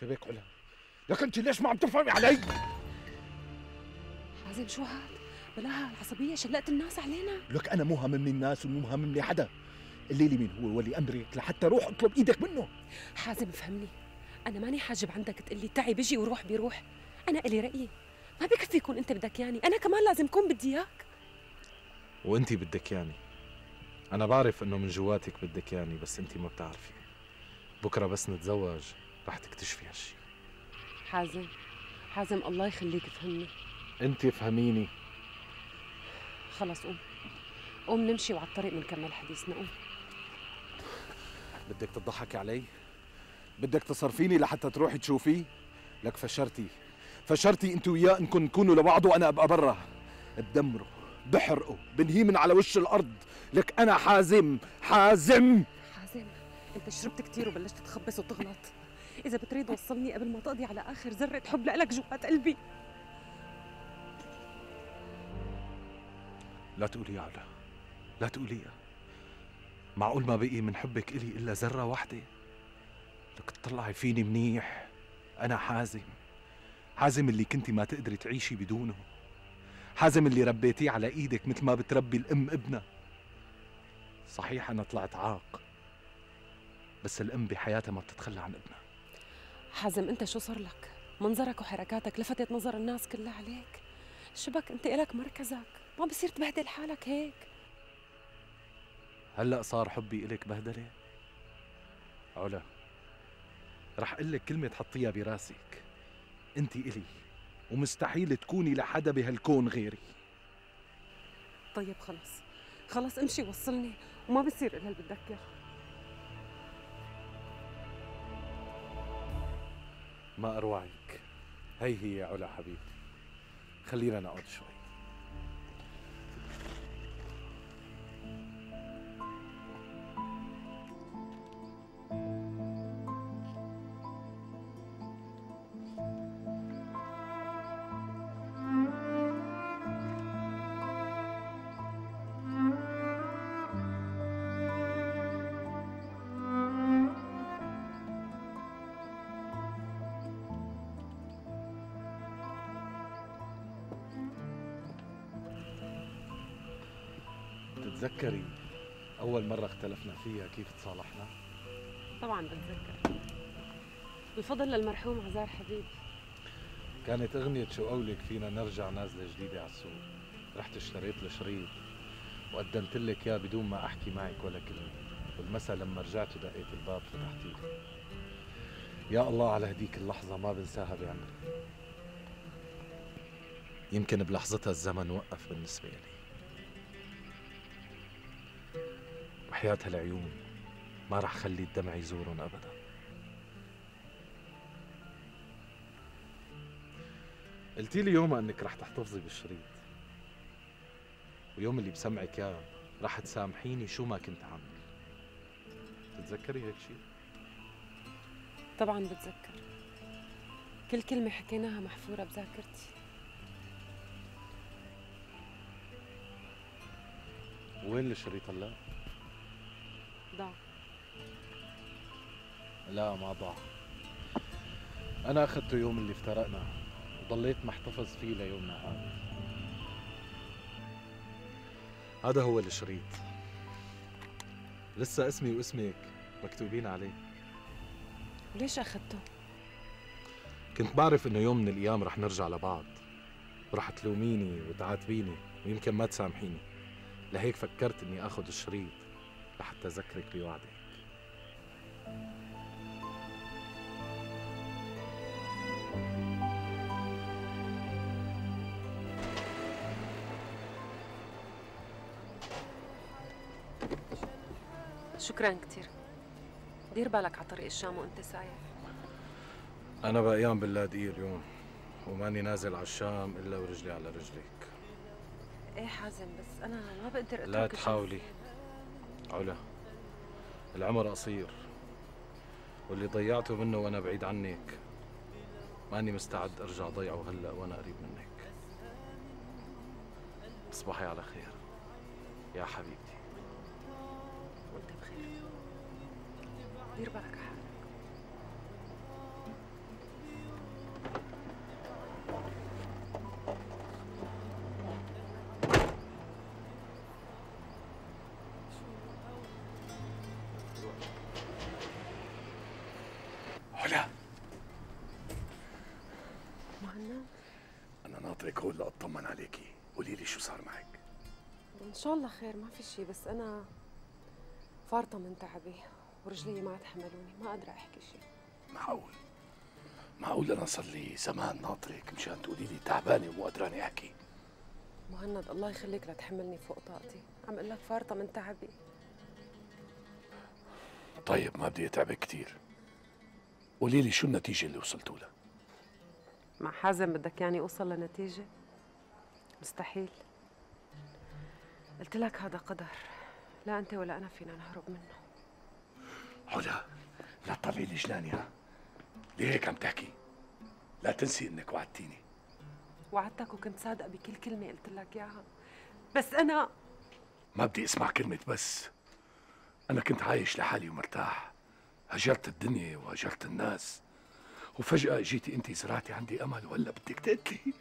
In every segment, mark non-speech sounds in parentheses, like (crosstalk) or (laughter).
شبيك علا لك انت ليش ما عم تفهمي علي؟ حازم شو هاد؟ بلاها العصبية شلقت الناس علينا. لك أنا مو هاممني الناس ومو هاممني حدا. الليلي مين هو؟ ولي امرك لحتى روح اطلب إيدك منه. حازم فهمني أنا ماني حاجب عندك تقلي تعي بيجي وروح بيروح. أنا إلي رأيي. ما بكفي يكون أنت بدك ياني أنا كمان لازم كون بدي إياك. وأنتي بدك ياني أنا بعرف إنه من جواتك بدك ياني بس أنتي ما بتعرفي. بكرة بس نتزوج. رح تكتشفي هالشي. حازم حازم الله يخليك فهمني انتي فهميني خلص قوم. قوم نمشي وعلى الطريق بنكمل حديثنا. قوم. بدك تضحكي علي؟ بدك تصرفيني لحتى تروحي تشوفيه؟ لك فشرتي. فشرتي انت وياه انكم تكونوا لبعض وأنا أبقى برا. بدمره بحرقه بنهيه من على وش الأرض. لك أنا حازم حازم! حازم أنت شربت كتير وبلشت تخبص وتغلط. إذا بتريد وصلني قبل ما تقضي على آخر ذرة حب لك جوات قلبي. لا تقولي علا لا تقوليها معقول ما بقي من حبك إلي إلا ذرة واحدة؟ لك تطلعي فيني منيح. أنا حازم حازم اللي كنتي ما تقدري تعيشي بدونه. حازم اللي ربيتيه على إيدك مثل ما بتربي الأم ابنها. صحيح أنا طلعت عاق بس الأم بحياتها ما بتتخلى عن ابنها. حازم انت شو صار لك؟ منظرك وحركاتك لفتت نظر الناس كلها عليك. شبك انت إلك مركزك. ما بصير تبهدل حالك هيك. هلأ صار حبي إلك بهدلة؟ علا رح أقول لك كلمة تحطيها براسك. انت إلي ومستحيل تكوني لحدا بهالكون غيري. طيب خلص خلص امشي وصلني وما بصير الا اللي بدك اياه ما أروعك. هي هي يا علا حبيبتي خلينا نقعد شوي. بتتذكري أول مرة اختلفنا فيها كيف تصالحنا؟ طبعا بتذكر الفضل للمرحوم عزار حبيب. كانت أغنية شو قولك فينا نرجع نازلة جديدة على السوق. رحت اشتريت الشريط وقدمت لك إياه بدون ما أحكي معك ولا كلمة. والمسا لما رجعت ودقيت الباب فتحتي لي يا الله على هديك اللحظة ما بنساها بعمري. يمكن بلحظتها الزمن وقف بالنسبة لي. وحياة هالعيون ما رح خلي الدمع يزورن أبدا. قلتي لي يومها إنك رح تحتفظي بالشريط. ويوم اللي بسمعك اياه رح تسامحيني شو ما كنت عامل. تتذكري هيك شيء؟ طبعا بتذكر. كل كلمة حكيناها محفورة بذاكرتي. وين الشريط هلا؟ ضاع. لا ما ضاع. أنا اخذته يوم اللي افترقنا وضليت محتفظ فيه ليومنا هذا. هذا هو الشريط لسه اسمي واسمك مكتوبين عليه. ليش أخذته؟ كنت بعرف إنه يوم من الأيام رح نرجع لبعض. ورح تلوميني وتعاتبيني ويمكن ما تسامحيني. لهيك فكرت إني آخذ الشريط. لحتى اذكرك بوعدك. شكرا كثير دير بالك على طريق الشام وأنت سايق أنا بقيان باللاذقية اليوم وماني نازل على الشام إلا ورجلي على رجلك إيه حازم بس أنا ما بقدر لا أترك الشغل. تحاولي. علا. العمر قصير. واللي ضيعته منه وأنا بعيد عنك. ماني مستعد أرجع ضيعه هلأ وأنا قريب منك. تصبحي على خير. يا حبيبتي. وأنت بخير. دير بالك حالك ناطرك هون لاطمن عليكي قولي لي شو صار معك. إن شاء الله خير ما في شيء بس أنا فارطة من تعبي ورجلي ما تحملوني ما قادره أحكي شيء معقول؟ معقول أنا صار لي زمان ناطرك مشان تقولي لي تعبانة ومو قدراني أحكي؟ مهند الله يخليك لا تحملني فوق طاقتي. عم أقول لك فارطة من تعبي. طيب ما بدي أتعبك كثير قولي لي شو النتيجة اللي وصلتوا لها؟ مع حازم بدك يعني أوصل لنتيجة؟ مستحيل. قلت لك هذا قدر. لا أنت ولا أنا فينا نهرب منه. علا لا تطلعي لي جناني ها؟ ليه هيك عم تحكي. لا تنسي إنك وعدتيني. وعدتك وكنت صادقة بكل كلمة قلت لك إياها. بس أنا ما بدي أسمع كلمة بس. أنا كنت عايش لحالي ومرتاح. هجرت الدنيا وهجرت الناس. وفجأة جيتي أنت زرعتي عندي أمل ولا بدك تقتلي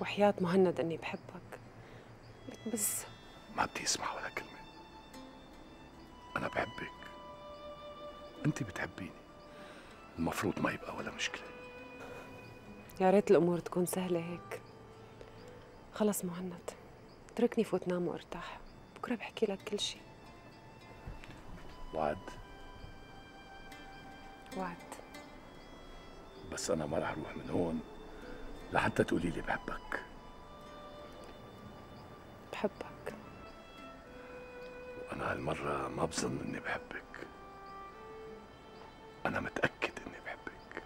وحياة مهند إني بحبك. بس ما بدي أسمع ولا كلمة. أنا بحبك. أنت بتحبيني. المفروض ما يبقى ولا مشكلة. يا ريت الأمور تكون سهلة هيك. خلص مهند اتركني فوت نام وأرتاح. بكرة بحكي لك كل شيء وعد. وعد. بس أنا ما رح أروح من هون لحتى تقولي لي بحبك بحبك وأنا هالمرة ما بظن إني بحبك أنا متأكد إني بحبك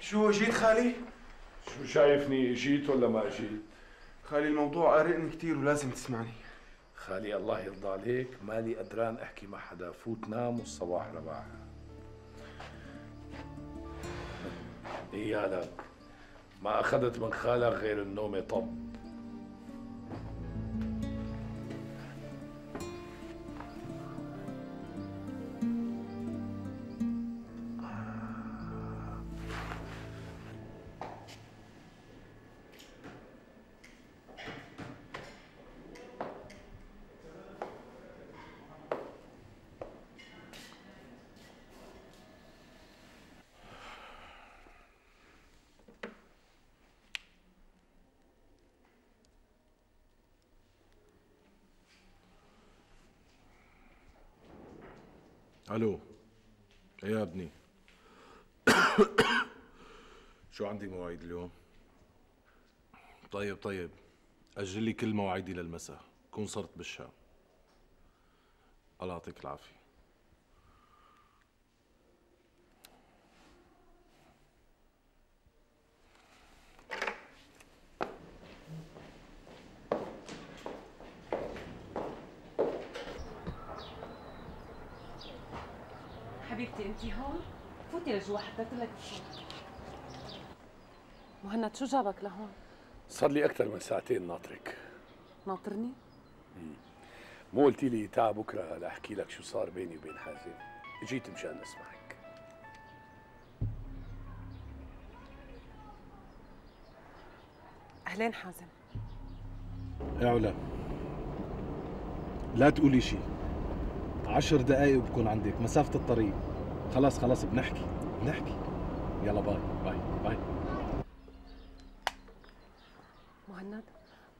شو جيت خالي؟ شو شايفني جيت ولا ما جيت؟ خالي الموضوع قارقني كثير ولازم تسمعني. خالي الله يرضى عليك. مالي قدران أحكي مع حدا. فوت نام والصباح رباح. ايالك ما أخذت من خالك غير النوم طب. ألو إيه يا ابني؟ (coughs) شو عندي مواعيد اليوم؟ طيب طيب. أجل لي كل مواعيدي للمساء. كون صرت بالشام. الله يعطيك العافية حبيبتي انت هون فوتي لجوا حضرت لك مهند شو جابك لهون؟ صار لي أكثر من ساعتين ناطرك. ناطرني؟ مو قلتي لي تعال بكرة لاحكي لك شو صار بيني وبين حازم. جيت مشان أسمعك. أهلين حازم. يا علا لا تقولي شيء عشر دقايق وبكون عندك مسافة الطريق. خلاص خلاص بنحكي. بنحكي يلا bye bye bye. مهند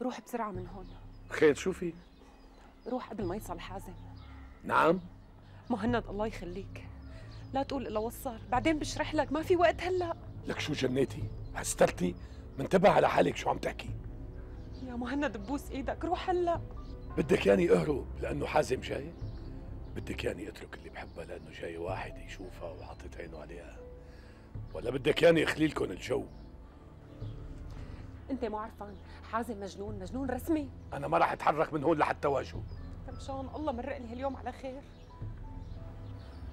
روح بسرعة من هون. خير شو في؟ روح قبل ما يصل حازم نعم. مهند الله يخليك. لا تقول إلا وصل. بعدين بشرح لك ما في وقت هلأ. لك شو جنيتي؟ هسترتي منتبه على حالك شو عم تحكي؟ يا مهند ببوس إيدك. روح هلأ. بدك ياني اهرب لأنه حازم جاي؟ بدك ياني اترك اللي بحبها لأنه جاي واحد يشوفها وحاطط عينه عليها؟ ولا بدك ياني اخلي لكم الجو؟ أنت مو عرفان حازم مجنون مجنون رسمي. أنا ما راح أتحرك من هون لحتى واجهه. مشان الله مرق لي هاليوم على خير.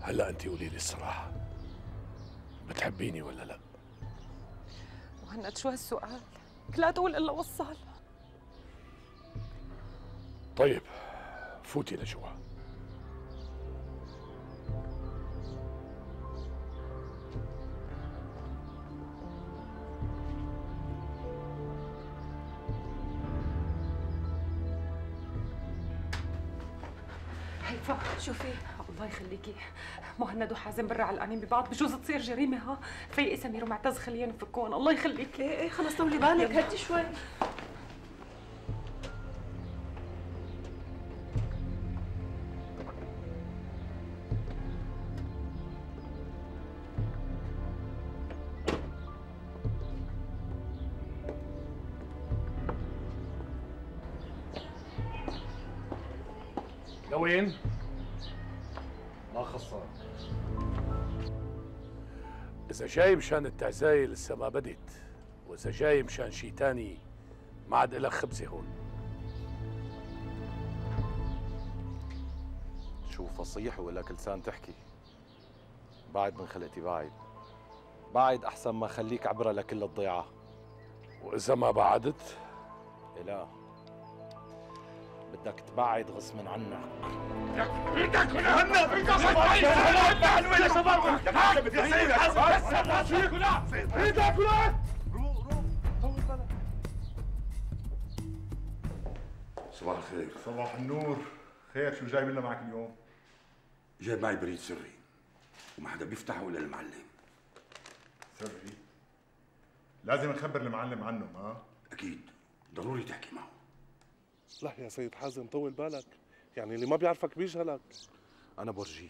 هلأ انت قولي لي الصراحة بتحبيني ولا لأ؟ مهند شو هالسؤال؟ لا تقول إلا وصل. طيب فوتي لجوا. شوفي الله يخليكي. مهند وحازم برا علقانين ببعض بجوز تصير جريمة ها؟ فيقي سمير ومعتز خلينا نفكون الله يخليكي. إيه إيه خلص طولي بالك هدي شوي. جاي مشان التعزاية لسه ما بدت وإذا جاي مشان شي تاني ما عاد إلك خبزة هون. شو فصيح ولك لسان تحكي؟ بعد من خلقتي بعد بعد أحسن ما خليك عبره لكل الضيعة. وإذا ما بعدت؟ لا بدك تبعد غصبا عنك. صباح الخير. صباح النور. خير شو جايب لنا معك اليوم؟ جايب معي بريد سري. وما حدا بيفتحه إلا المعلم. سري؟ لازم نخبر المعلم عنه ها؟ أكيد. ضروري تحكي معه. لا يا سيد حازم طول بالك. يعني اللي ما بيعرفك بيجهلك. أنا برجي.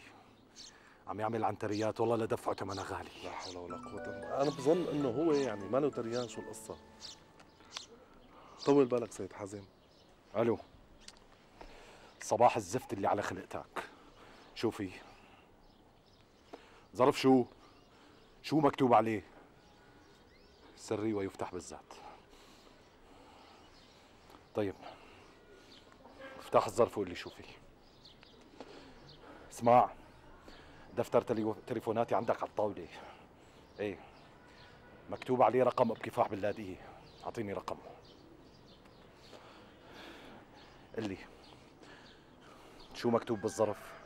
عم يعمل عنتريات والله لدفعه ثمنها غالي. لا حول ولا قوة أنا بظن إنه هو يعني ما له تريان شو القصة. طول بالك سيد حازم. ألو. صباح الزفت اللي على خلقتك. شو في ظرف شو؟ شو مكتوب عليه؟ سري ويفتح بالذات. طيب. افتح الظرف وقول لي شو في اسمع دفتر تليفوناتي عندك على الطاولة. إيه مكتوب عليه رقم بكفاح باللاذقية أعطيني رقم. قل لي شو مكتوب بالظرف.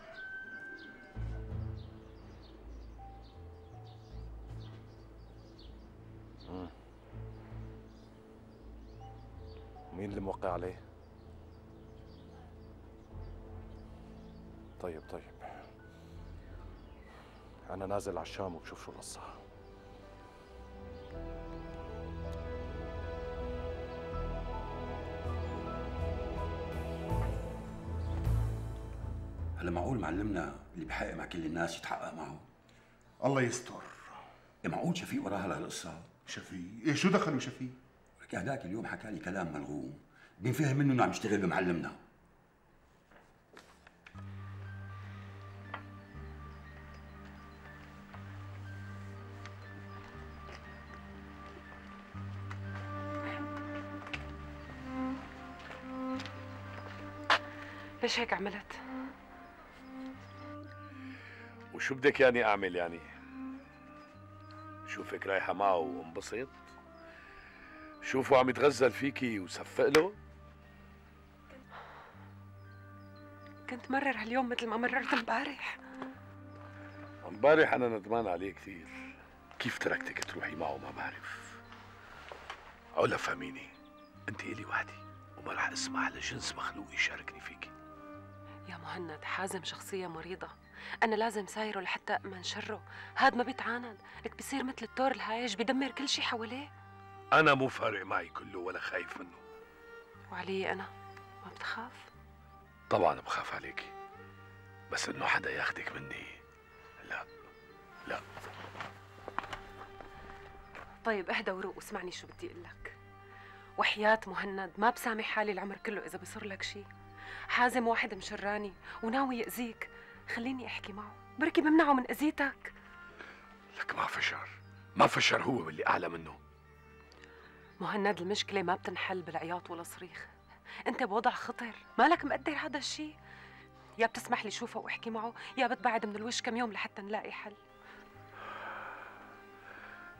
مين اللي موقع عليه؟ طيب طيب. أنا نازل على الشام وبشوف شو القصة. هلا معقول معلمنا اللي بحقق مع كل الناس يتحقق معه؟ الله يستر. إيه معقول شفيق وراها لهالقصة؟ شفيق؟ إيه شو دخلوا شفيق؟ لك هداك اليوم حكى لي كلام ملغوم. بينفهم منه إنه عم يشتغل بمعلمنا؟ ليش هيك عملت؟ وشو بدك يعني أعمل يعني؟ شوفك رايحة معه وانبسط. شوفوا عم يتغزل فيكي وصفق له. كنت مرر هاليوم مثل ما مررت امبارح. امبارح أنا ندمان عليه كثير. كيف تركتك تروحي معه؟ ما بعرف. علا فهميني. أنت إلي وحدي وما رح اسمح لجنس مخلوق يشاركني فيكي. يا مهند حازم شخصية مريضة. أنا لازم سايره لحتى أأمن شره هاد ما بيتعاند لك بصير مثل الدور الهايج بدمر كل شي حواليه. أنا مو فارق معي كله ولا خايف منه. وعلي أنا ما بتخاف؟ طبعا بخاف عليكي بس إنه حدا ياخدك مني. لا لا. طيب اهدى وروق واسمعني شو بدي أقول لك. وحياة مهند ما بسامح حالي العمر كله إذا بصير لك شي. حازم واحد مشراني وناوي يأذيك. خليني أحكي معه. بركي بمنعه من أذيتك. لك ما فشر. ما فشر هو واللي أعلى منه. مهند المشكلة ما بتنحل بالعياط ولا صريخ. أنت بوضع خطر. مالك مقدر هذا الشيء يا بتسمح لي شوفه وأحكي معه يا بتبعد من الوش كم يوم لحتى نلاقي حل.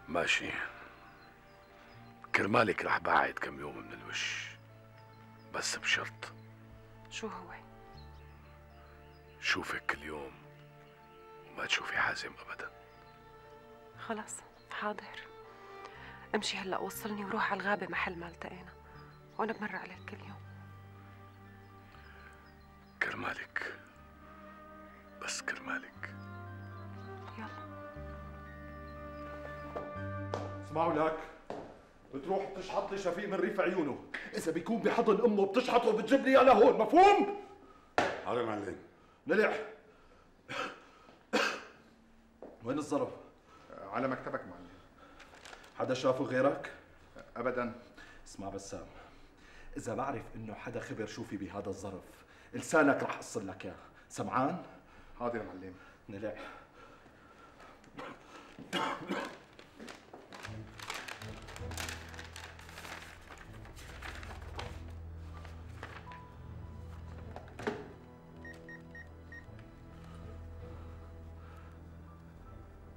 ماشي. كرمالك رح بعد كم يوم من الوش. بس بشرط. شو هو؟ شوفك كل يوم وما تشوفي حازم أبدا. خلص حاضر. امشي هلأ وصلني وروح على الغابة محل ما التقينا وأنا بمر عليك كل يوم. كرمالك. بس كرمالك. اسمعوا لك. بتروح بتشحط لي شفيق من ريف عيونه. إذا بيكون بحضن امه بتشحطه وبتجيب لي إياه لهون مفهوم؟ حاضر يا معلم نلح وين الظرف؟ على مكتبك معلم. حدا شافه غيرك؟ ابدا. اسمع بسام إذا بعرف إنه حدا خبر شو في بهذا الظرف لسانك رح اصل لك إياه. سمعان؟ حاضر معلم. نلح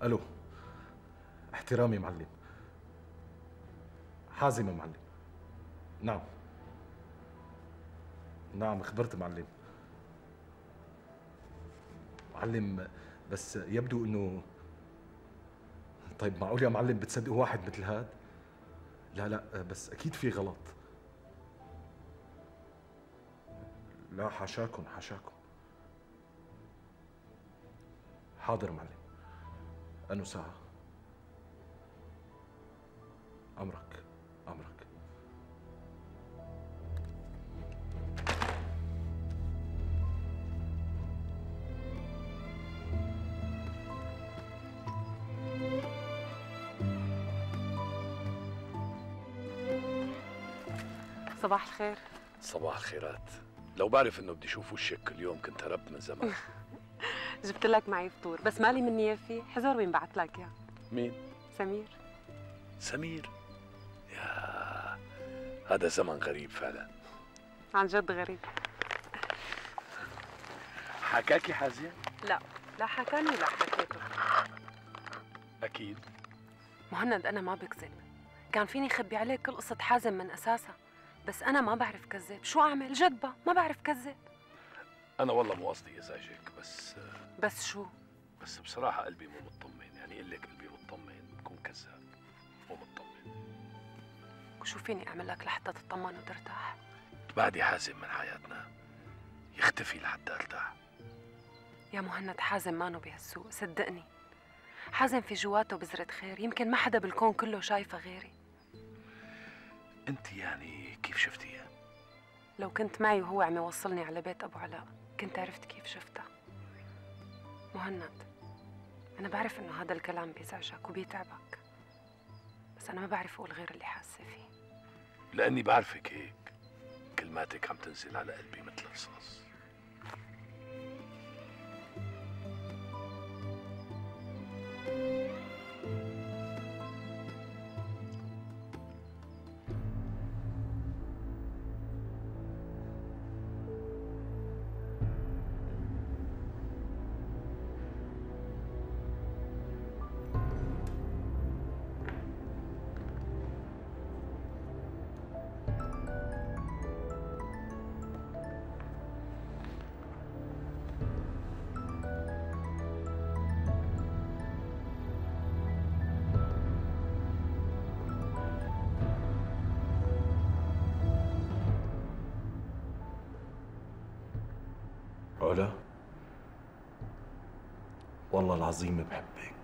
ألو. احترامي معلم. حازم معلم. نعم. نعم خبرت معلم. معلم بس يبدو إنه طيب معقول يا معلم بتصدقوا واحد مثل هاد؟ لا لا بس أكيد في غلط. لا حاشاكم حاشاكم. حاضر معلم. أنو ساعة أمرك أمرك. صباح الخير. صباح الخيرات. لو بعرف إنه بدي أشوف وشك كل يوم كنت هربت من زمان. (laughs) جبت لك معي فطور بس مالي مني فيه حزور مين بعت لك اياه مين؟ سمير. سمير؟ يا هذا زمن غريب فعلا. عن جد غريب. حكاكي حازم لا لا حكاني ولا حكيته. أكيد. مهند أنا ما بكذب. كان فيني خبي عليك كل قصة حازم من أساسها بس أنا ما بعرف كذب. شو أعمل؟ جدبة ما بعرف كذب. أنا والله مو قصدي إزعجك بس بس شو؟ بس بصراحة قلبي مو مطمن يعني أقول لك قلبي مطمن بكون كذاب مو مطمن. وشو فيني أعمل لك لحتى تطمن وترتاح؟ تبعدي حازم من حياتنا يختفي لحتى ارتاح يا مهند حازم مانو بهالسوق صدقني. حازم في جواته بذرة خير يمكن ما حدا بالكون كله شايفه غيري. أنت يعني كيف شفتيها؟ لو كنت معي وهو عم يوصلني على بيت أبو علاء. كنت عرفت كيف شفتها. مهند أنا بعرف إنه هذا الكلام بيزعجك وبيتعبك بس أنا ما بعرف أقول غير اللي حاسة فيه. لأني بعرفك هيك كلماتك عم تنزل على قلبي مثل الرصاص علا والله العظيم بحبك.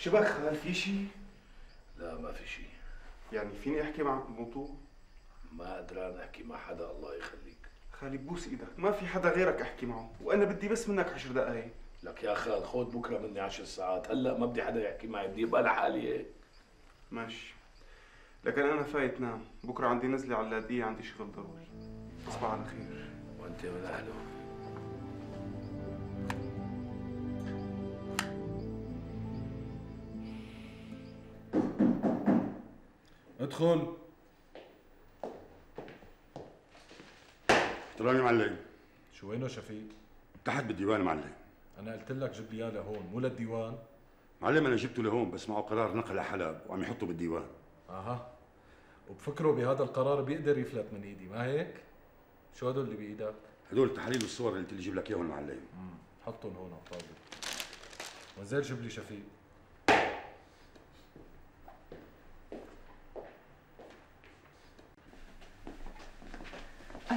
شبك خال في شيء؟ لا ما في شيء يعني فيني أحكي معك بموضوع؟ ما قدران أحكي مع حدا الله يخليك. خالي بوس إيدك. ما في حدا غيرك أحكي معه وأنا بدي بس منك عشر دقايق. لك يا خال خود بكرة مني عشر ساعات. هلأ ما بدي حدا يحكي معي بدي ابقى لحالي هيك. ماشي. لكن أنا فايت نام. بكرة عندي نزلة على اللاذقيه عندي شغل ضروري. تصبح على خير. وأنت من أهله. ادخل احترامي معلم. شو وينه شفيق؟ تحت بالديوان معلم. أنا قلت لك جيب لي اياه لهون مو للديوان؟ معلم أنا جبته لهون بس معه قرار نقل لحلب وعم يحطه بالديوان. أها. وبفكره بهذا القرار بيقدر يفلت من إيدي ما هيك؟ شو هدول اللي بإيدك؟ هدول التحاليل والصور اللي قلت لي أجيب لك إياهم معلم. امم حطهم هون على الطاوله وزير جيب لي شفيق.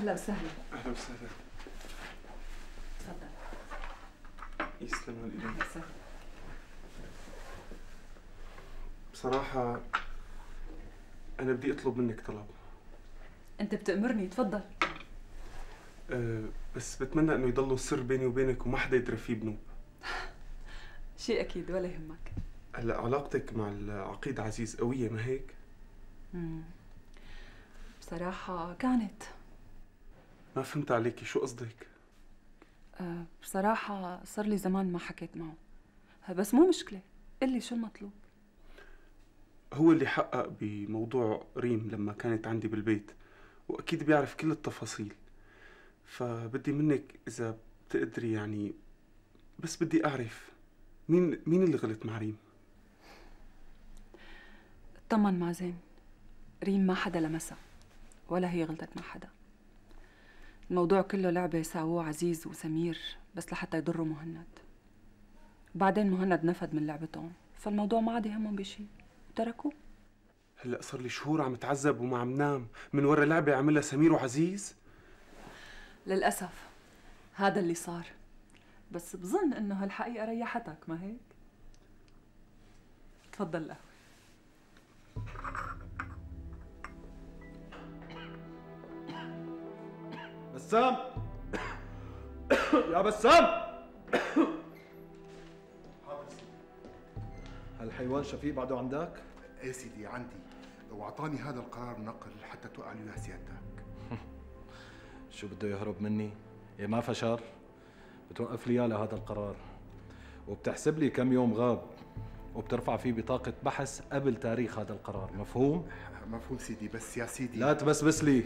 أهلا وسهلا. أهلا وسهلا. تفضل. يسلم أهلا الايدين وسهلا. بصراحة أنا بدي أطلب منك طلب. أنت بتأمرني تفضل. أه بس بتمنى إنه يضلوا السر بيني وبينك وما حدا يدري فيه بنوب. (laughs) شيء أكيد ولا يهمك. هلا علاقتك مع العقيد عزيز قوية ما هيك؟ مم. بصراحة كانت ما فهمت عليكي. شو قصدك؟ أه بصراحة صار لي زمان ما حكيت معه. بس مو مشكلة قل لي شو المطلوب. هو اللي حقق بموضوع ريم لما كانت عندي بالبيت وأكيد بيعرف كل التفاصيل. فبدي منك إذا بتقدري يعني بس بدي أعرف مين مين اللي غلط مع ريم؟ اطمن مازن ريم ما حدا لمسها ولا هي غلطت مع حدا. الموضوع كله لعبة ساووه عزيز وسمير بس لحتى يضروا مهند. بعدين مهند نفد من لعبتهم فالموضوع ما عاد يهمهم بشي. تركوه هلأ صار لي شهور عم اتعذب وما عم نام. من ورا لعبة عملها سمير وعزيز؟ للأسف هذا اللي صار. بس بظن إنه هالحقيقة ريحتك ما هيك؟ تفضل قهوة بسام. يا بسام. هالحيوان شفيق بعده عندك؟ إيه سيدي عندي. وأعطاني هذا القرار نقل حتى توقع اياه سيادتك. (laughs) شو بده يهرب مني؟ إيه ما فشر؟ بتوقف لي إياه لهذا القرار. وبتحسب لي كم يوم غاب. وبترفع فيه بطاقة بحث قبل تاريخ هذا القرار. مفهوم؟ مفهوم سيدي بس يا سيدي. لا تبسبس لي.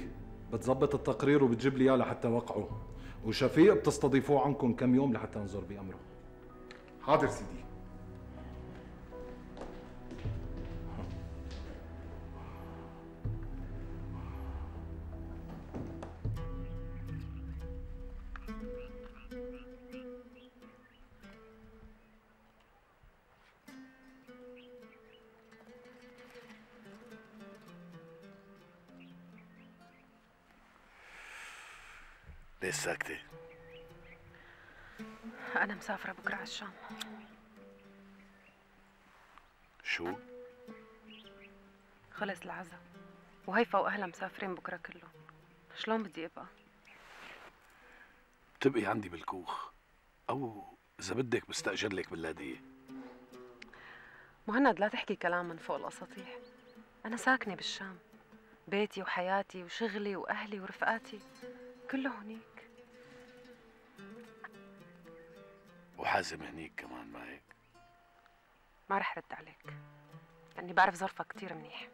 بتظبط التقرير وبتجيب لي إياه لحتى وقعه وشفيق بتستضيفوه عنكم كم يوم لحتى ننظر بأمره. حاضر سيدي. الشام شو؟ خلص العزا وهيفا وأهلها مسافرين بكرة كلهم. شلون بدي أبقى؟ بتبقي عندي بالكوخ. أو إذا بدك بستأجر لك باللادية. مهند لا تحكي كلام من فوق الأساطيح أنا ساكنة بالشام. بيتي وحياتي وشغلي وأهلي ورفقاتي كله هنيك وحازم هنيك كمان ما هيك ما رح رد عليك. لأني بعرف ظرفك كتير منيح.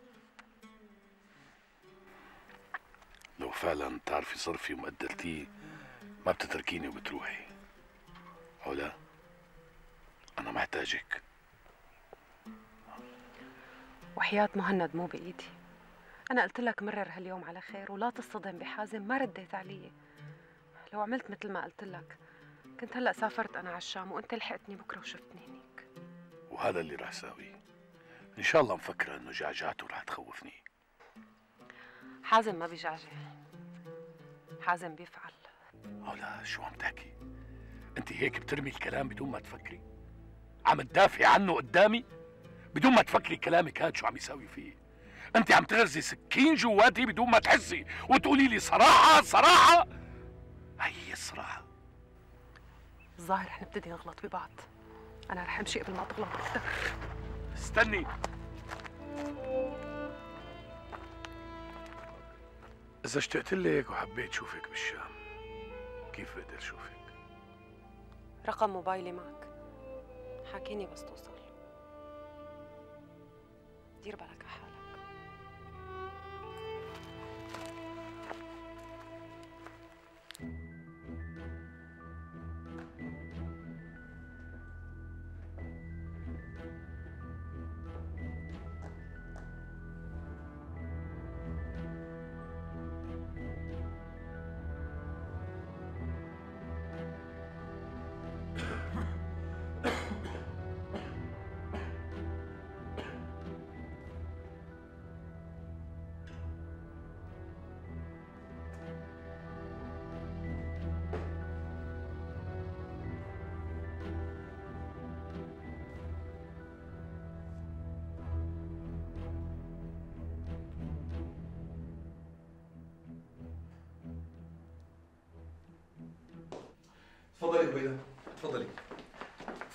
لو فعلا تعرفي صرفي ومقدرتيه ما بتتركيني وبتروحي. علا أنا محتاجك. وحياة مهند مو بإيدي. أنا قلت لك مرر هاليوم على خير ولا تصطدم بحازم ما رديت علي. لو عملت مثل ما قلت لك كنت هلأ سافرت أنا على الشام وأنت لحقتني بكرة وشفتني هنيك وهذا اللي رح ساويه إن شاء الله مفكرة إنه جعجعته رح تخوفني حازم ما بيجعجع حازم بيفعل علا شو عم تحكي؟ أنت هيك بترمي الكلام بدون ما تفكري؟ عم تدافعي عنه قدامي؟ بدون ما تفكري كلامك هاد شو عم يساوي فيه؟ أنت عم تغرزي سكين جواتي بدون ما تحسي وتقولي لي صراحة صراحة هي الصراحة الظاهر رح نبتدي نغلط ببعض. أنا رح أمشي قبل ما تغلط أكثر استني. إذا اشتقت لك وحبيت شوفك بالشام كيف بقدر شوفك؟ رقم موبايلي معك. حاكيني بس توصل. دير بالك.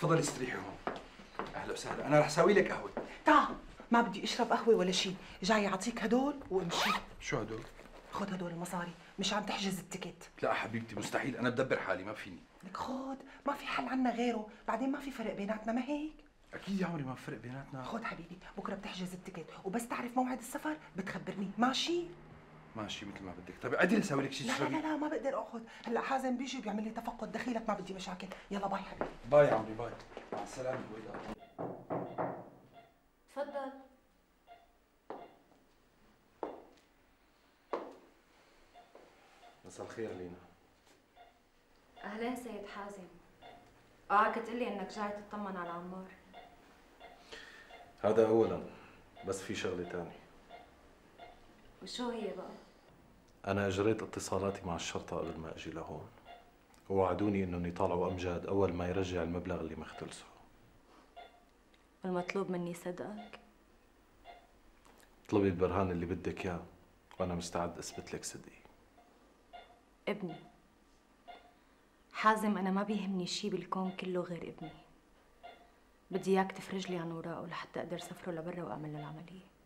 تفضلي استريحي هون أهلا وسهلا. أنا رح ساوي لك قهوة. تعال ما بدي أشرب قهوة ولا شيء جاي أعطيك هدول وامشي. شو هدول؟ خد هدول المصاري. مش عم تحجز التيكت. لا حبيبتي مستحيل. أنا بدبر حالي ما فيني. لك خد. ما في حل عنا غيره. بعدين ما في فرق بيناتنا ما هيك؟ أكيد يا عمري ما فرق بيناتنا. خد حبيبي بكرة بتحجز ال ticket. وبس تعرف موعد السفر؟ بتخبرني. ماشي؟ ماشي مثل ما بدك. طيب قعدي لساوي لك شيء لا لا لا, لا ما بقدر أتأخر. هلأ حازم بيجي بيعمل لي تفقد دخيلك ما بدي مشاكل. يلا باي حبيبي. باي يا عمري باي. مع السلامة. هويدا تفضل. مساء الخير لينا. أهلين سيد حازم. اوعك تقلي إنك جاي تطمن على عمار. هذا اولا بس في شغلة تانية. وشو هي بقى؟ أنا أجريت اتصالاتي مع الشرطة قبل ما أجي لهون. ووعدوني إنهم يطالعوا أمجاد أول ما يرجع المبلغ اللي مختلسه. المطلوب مني صدقك. اطلبي البرهان اللي بدك إياه وأنا مستعد أثبت لك صدقي. ابني حازم أنا ما بيهمني شي بالكون كله غير ابني. بدي إياك تفرج لي عن وراءه لحتى أقدر سفره لبرا وأعمل له العملية.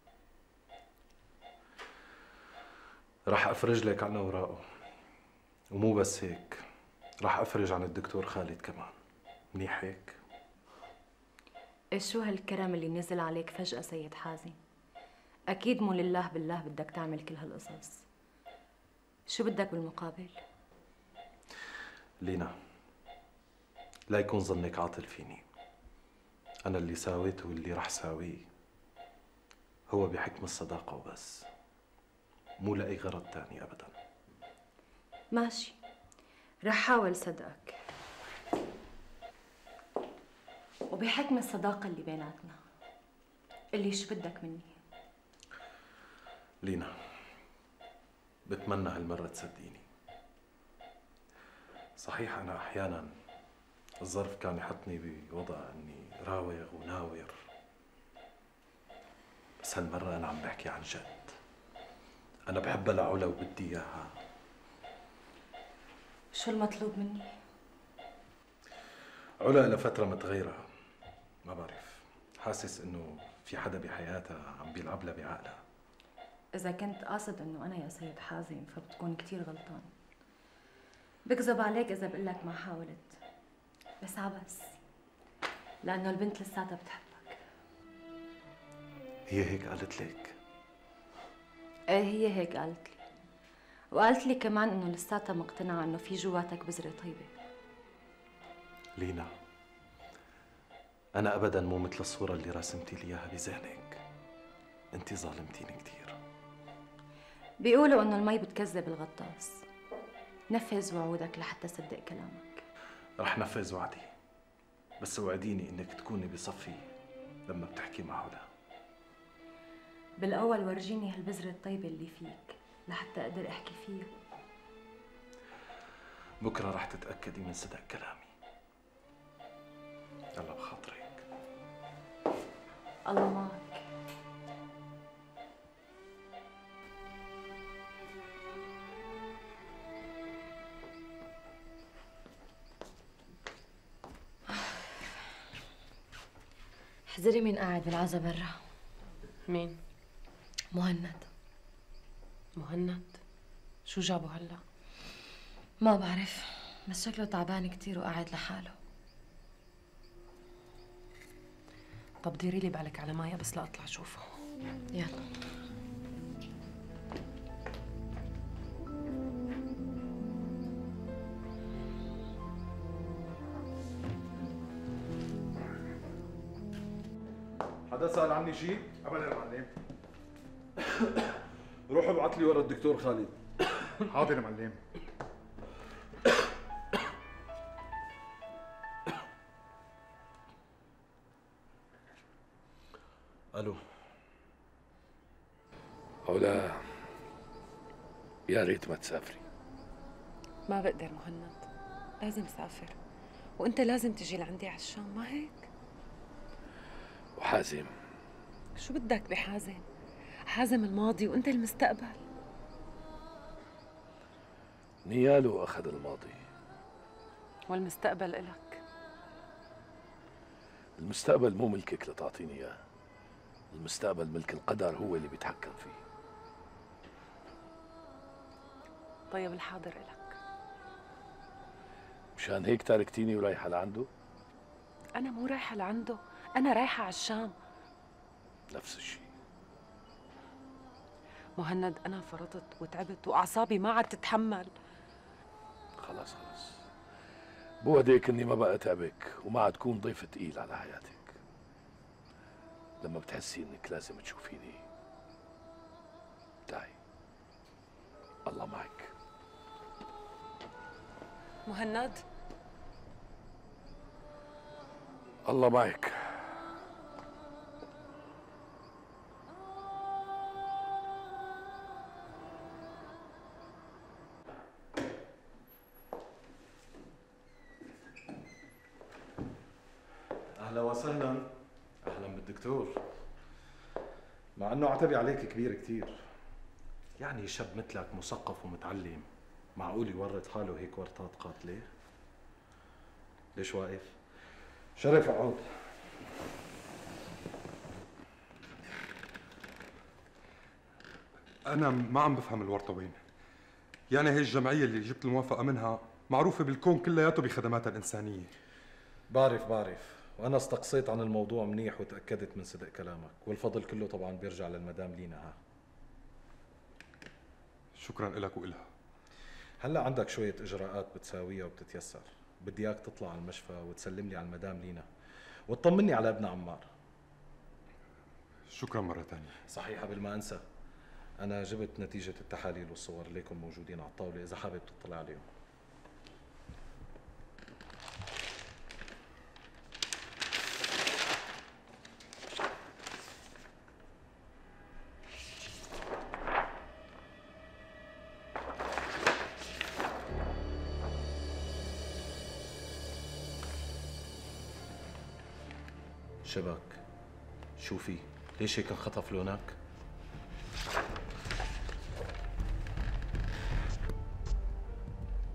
رح أفرج لك عن اوراقه ومو بس هيك رح أفرج عن الدكتور خالد كمان. منيح هيك؟ شو هالكرم اللي نزل عليك فجأة سيد حازم؟ أكيد مو لله بالله بدك تعمل كل هالقصص. شو بدك بالمقابل؟ لينا لا يكون ظنك عاطل فيني. أنا اللي ساويته واللي رح ساويه. هو بحكم الصداقة وبس. مو لأي غرض تاني أبدا. ماشي. رح حاول صدقك وبحكم الصداقة اللي بيناتنا. اللي شو بدك مني؟ لينا بتمنى هالمرة تصدقيني. صحيح أنا أحيانا الظرف كان يحطني بوضع إني راوغ وناور. بس هالمرة أنا عم بحكي عن جد. أنا بحبها لعلا وبدي إياها. شو المطلوب مني؟ علا لفترة متغيرة ما بعرف. حاسس إنه في حدا بحياتها عم بيلعب لها بعقلها. إذا كنت قاصد إنه أنا يا سيد حازم فبتكون كتير غلطان. بكذب عليك إذا بقول لك ما حاولت. بس عبس لأنه البنت لساتها بتحبك. هي هيك قالت لك؟ إيه هي هيك قالت لي. وقالت لي كمان إنه لساتها مقتنعة إنه في جواتك بذرة طيبة. لينا أنا أبدا مو مثل الصورة اللي رسمتي لي إياها بذهنك. أنت ظالمتيني كثير بيقولوا إنه المي بتكذب الغطاس. نفذ وعودك لحتى صدق كلامك. رح نفذ وعدي بس وعديني إنك تكوني بصفي لما بتحكي مع علا بالأول ورجيني هالبذرة الطيبة اللي فيك لحتى أقدر أحكي فيها بكرة رح تتأكدي من صدق كلامي. يلا بخاطرك. الله معك. احذري مين قاعد بالعزا برا. مين؟ مهند. مهند؟ شو جابه هلا؟ ما بعرف بس شكله تعبان كتير وقاعد لحاله. طب ديري لي بالك على مايا بس لا اطلع شوفه. يلا. حدا سأل عني شيء؟ ابدا يا معلم. روح ابعث لي ورا الدكتور خالد. حاضر يا معلم. ألو. علا يا ريت ما تسافري. ما بقدر مهند. لازم سافر. وانت لازم تجي لعندي على الشام ما هيك؟ وحازم. شو بدك بحازم؟ حازم الماضي وانت المستقبل. نياله أخذ الماضي. والمستقبل إلك. المستقبل مو ملكك لتعطيني إياه. المستقبل ملك القدر هو اللي بيتحكم فيه. طيب الحاضر إلك. مشان هيك تاركتيني ورايحة لعنده؟ أنا مو رايحة لعنده. أنا رايحة على الشام. نفس الشيء مهند أنا فرطت وتعبت وأعصابي ما عاد تتحمل. خلاص خلاص. بوعدك إني ما بقى أتعبك وما عاد تكون ضيف تقيل على حياتك. لما بتحسي إنك لازم تشوفيني تعي. الله معك. مهند؟ الله معك. بالدكتور مع إنه عتبي عليك كبير كتير. يعني شاب مثلك مثقف ومتعلم معقول يورط حاله هيك ورطات قاتلة؟ ليش واقف؟ شرف اقعد أنا ما عم بفهم الورطة وين. يعني هي الجمعية اللي جبت الموافقة منها معروفة بالكون كلياته بخدماتها الإنسانية. بعرف بعرف. وأنا استقصيت عن الموضوع منيح وتأكدت من صدق كلامك والفضل كله طبعا بيرجع للمدام لينا ها. شكرا لك وإلها. هلأ عندك شوية إجراءات بتساويها وبتتيسر. بدي إياك تطلع على المشفى وتسلم لي على المدام لينا. وتطمني على ابن عمار. شكرا مرة ثانية صحيح قبل ما أنسى أنا جبت نتيجة التحاليل والصور ليكم موجودين على الطاولة إذا حابب تطلع عليهم. شبك شو في ليش هيك انخطف لونك؟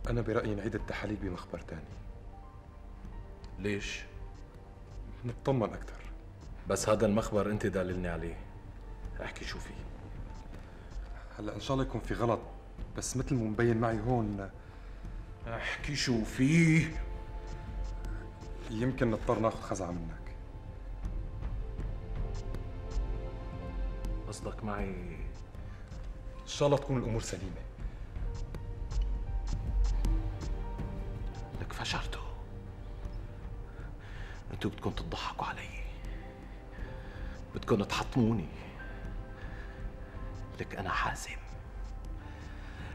أنا برأيي نعيد التحاليل بمخبر تاني. ليش؟ نطمن أكثر. بس هذا المخبر أنت داللني عليه. احكي شو في هلأ إن شاء الله يكون في غلط بس مثل ما مبين معي هون احكي شو في يمكن نضطر ناخذ خزعة منك. قصدك معي؟ إن شاء الله تكون الأمور سليمة. لك فشرتوا أنتوا بدكم تضحكوا علي. بدكم تحطموني. لك أنا حازم.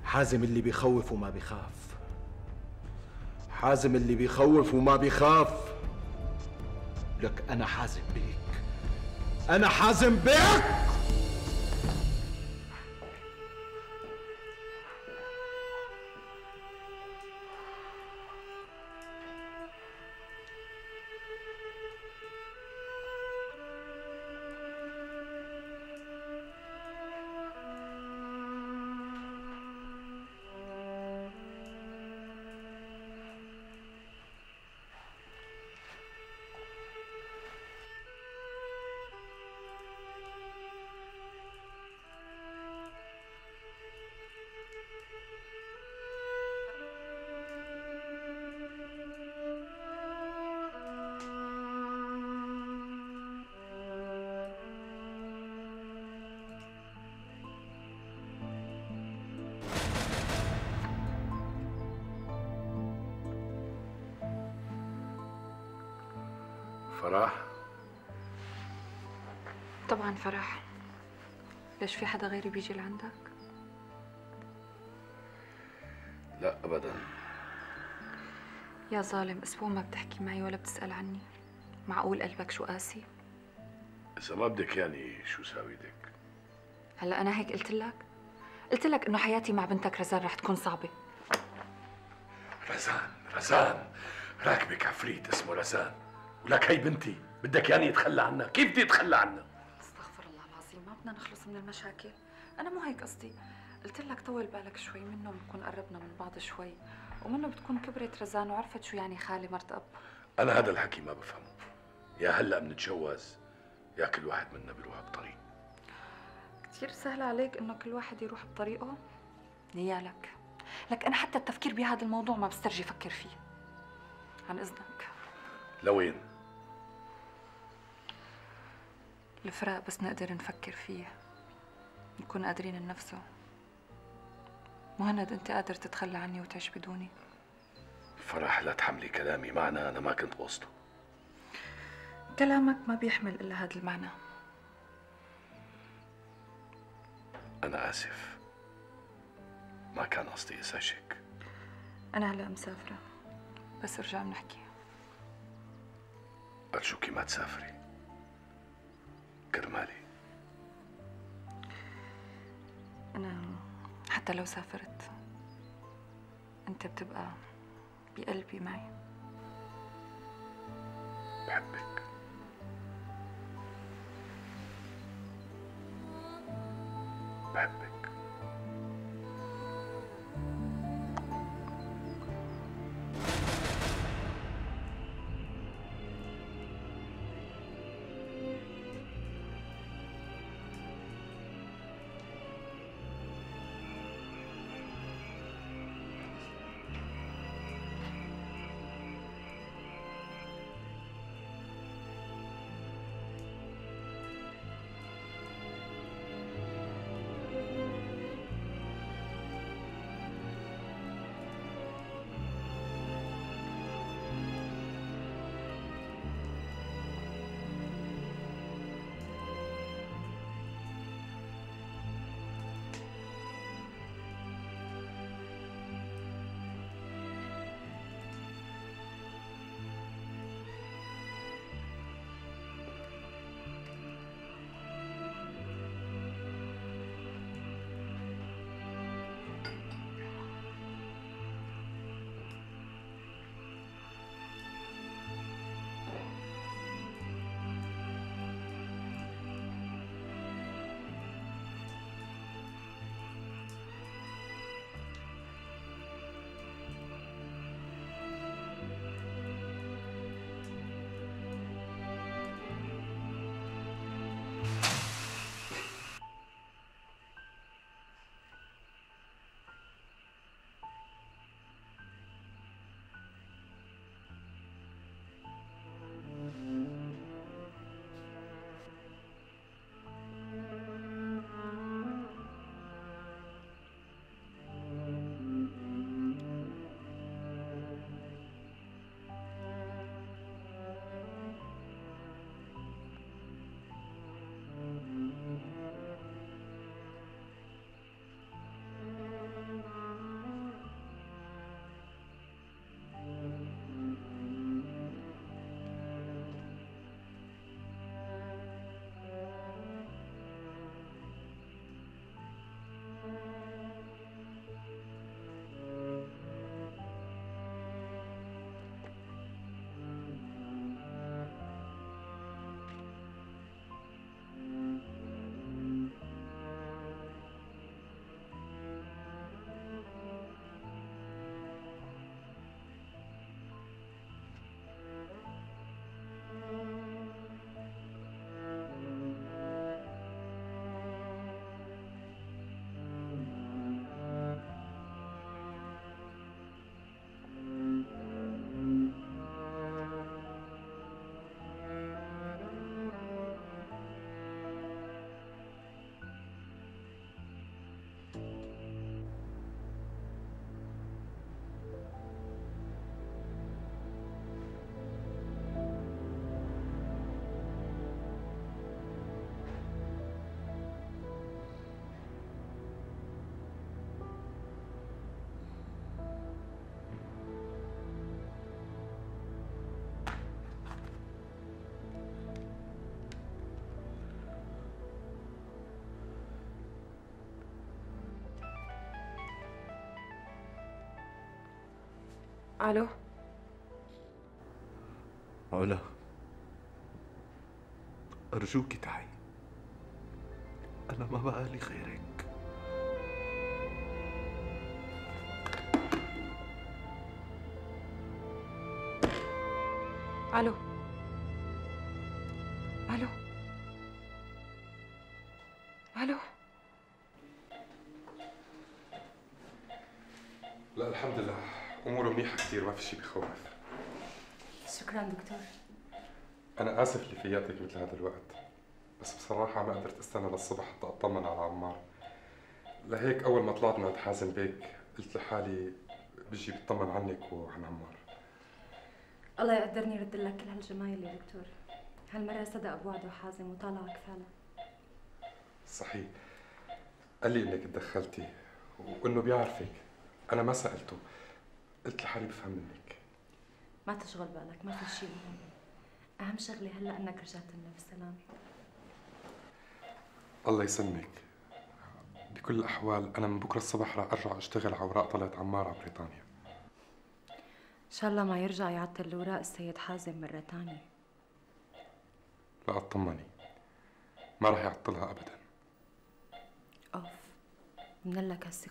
حازم اللي بيخوف وما بيخاف. حازم اللي بيخوف وما بيخاف. لك أنا حازم بيك. أنا حازم بيك! فرح ليش في حدا غيري بيجي لعندك؟ لا ابدا. يا ظالم أسبوع ما بتحكي معي ولا بتسأل عني. معقول قلبك شو قاسي؟ إذا ما بدك يعني شو ساوي بدك هلا أنا هيك قلت لك؟ قلت لك إنه حياتي مع بنتك رزان رح تكون صعبة. رزان رزان. راكبك عفريت اسمه رزان. ولك هي بنتي. بدك يعني يتخلى عنها. كيف بدي يتخلى عنها استغفر الله العظيم ما بدنا نخلص من المشاكل. أنا مو هيك قصدي. قلت لك طول بالك شوي منه بنكون قربنا من بعض شوي. ومنه بتكون كبرت رزان وعرفت شو يعني خالي مرت أب. أنا هذا الحكي ما بفهمه. يا هلأ بنتجوز يا كل واحد منا بيروح بطريق. كثير سهل عليك إنه كل واحد يروح بطريقه؟ نيالك لك أنا حتى التفكير بهذا الموضوع ما بسترجي أفكر فيه. عن إذنك. لوين؟ الفراق بس نقدر نفكر فيه نكون قادرين ننفسه مهند أنت قادر تتخلى عني وتعيش بدوني؟ فرح لا تحملي كلامي. معنى أنا ما كنت قصده كلامك ما بيحمل إلا هذا المعنى. أنا آسف. ما كان قصدي ازعجك أنا هلا مسافرة. بس ارجع بنحكي. أرجوكي ما تسافري. أنا حتى لو سافرت أنت بتبقى بقلبي معي بحبك. بحبك. ألو. علا أرجوك تعي. أنا ما بقالي خيرك. ألو ألو. ما في شيء بخوف. شكرا دكتور. أنا آسف اللي فياتك مثل هذا الوقت بس بصراحة ما قدرت استنى للصبح حتى أطمن على عمار. لهيك أول ما طلعت من عند حازم بيك قلت لحالي بيجي بطمن عنك وعن عمار. الله يقدرني رد لك كل هالجمايل يا دكتور. هالمرة صدق بوعده حازم وطالعك فعلا صحيح. قال لي إنك تدخلتي وإنه بيعرفك. أنا ما سألته. قلت لحالي بفهم منك. ما تشغل بالك ما في شيء مهم. أهم شغلة هلأ إنك رجعت لنا بسلام الله يسلمك. بكل الأحوال أنا من بكرة الصبح راح أرجع أشتغل على اوراق طلعت عمار على بريطانيا. إن شاء الله ما يرجع يعطل الأوراق السيد حازم مرة تانية. لا أطمني. ما راح يعطلها ابدا. أوف. من لك هالثقة